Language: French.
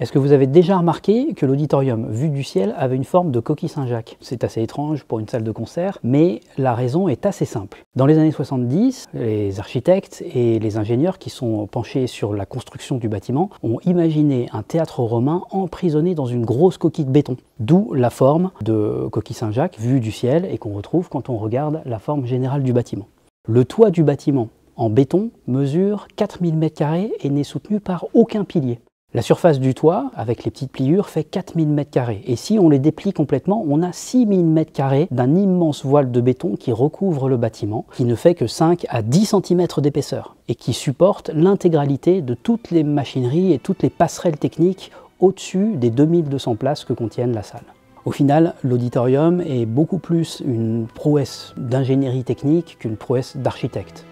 Est-ce que vous avez déjà remarqué que l'auditorium vu du ciel avait une forme de coquille Saint-Jacques? C'est assez étrange pour une salle de concert, mais la raison est assez simple. Dans les années 70, les architectes et les ingénieurs qui sont penchés sur la construction du bâtiment ont imaginé un théâtre romain emprisonné dans une grosse coquille de béton. D'où la forme de coquille Saint-Jacques vue du ciel et qu'on retrouve quand on regarde la forme générale du bâtiment. Le toit du bâtiment en béton mesure 4000 m2 et n'est soutenu par aucun pilier. La surface du toit, avec les petites pliures, fait 4000 m2. Et si on les déplie complètement, on a 6000 m2 d'un immense voile de béton qui recouvre le bâtiment, qui ne fait que 5 à 10 cm d'épaisseur, et qui supporte l'intégralité de toutes les machineries et toutes les passerelles techniques au-dessus des 2200 places que contiennent la salle. Au final, l'auditorium est beaucoup plus une prouesse d'ingénierie technique qu'une prouesse d'architecte.